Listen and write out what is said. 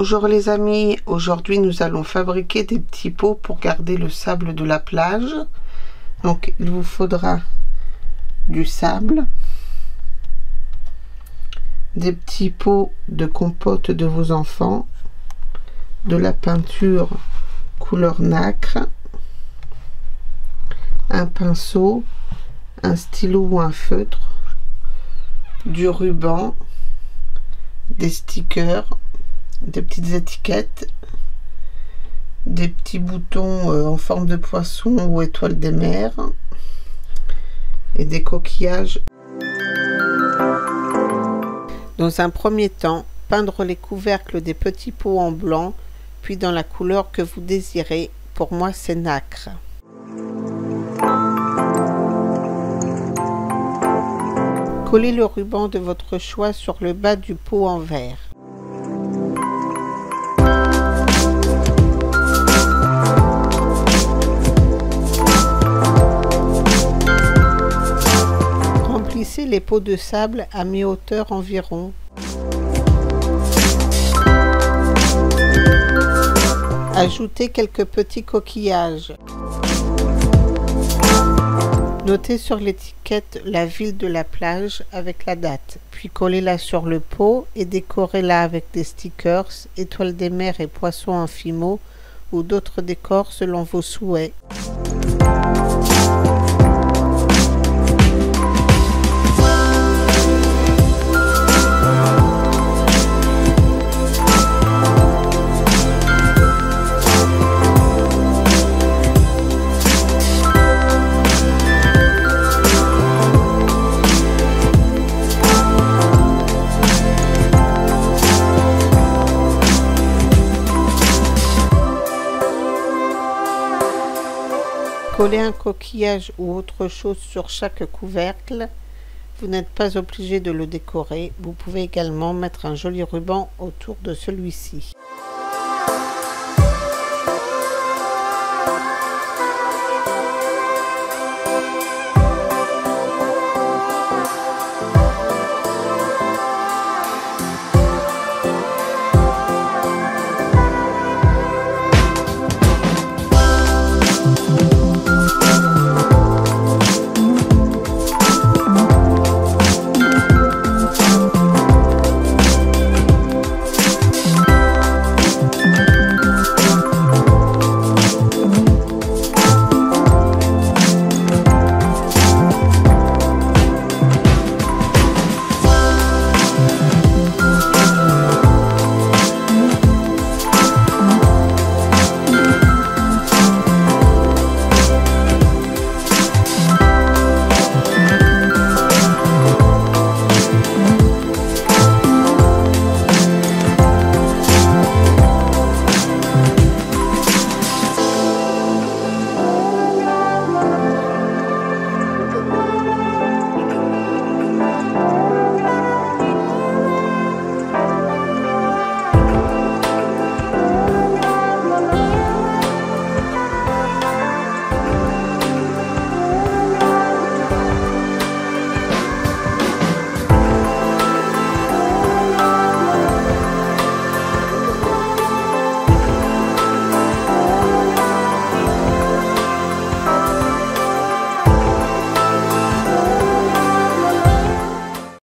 Bonjour les amis, aujourd'hui nous allons fabriquer des petits pots pour garder le sable de la plage. Donc il vous faudra du sable, des petits pots de compote de vos enfants, de la peinture couleur nacre, un pinceau, un stylo ou un feutre, du ruban, des stickers, des petites étiquettes, des petits boutons euh, en forme de poisson ou étoile des mers et des coquillages. Dans un premier temps, peindre les couvercles des petits pots en blanc, puis dans la couleur que vous désirez. Pour moi, c'est nacre. Collez le ruban de votre choix sur le bas du pot en verre. Les pots de sable à mi-hauteur environ. Ajoutez quelques petits coquillages. Notez sur l'étiquette la ville de la plage avec la date, puis collez-la sur le pot et décorez-la avec des stickers, étoiles des mers et poissons infimaux ou d'autres décors selon vos souhaits. Coller un coquillage ou autre chose sur chaque couvercle. Vous n'êtes pas obligé de le décorer. Vous pouvez également mettre un joli ruban autour de celui-ci.